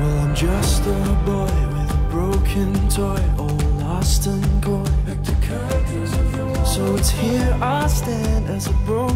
Well, I'm just a boy with a broken toy, all lost and gone. So it's here I stand as a broken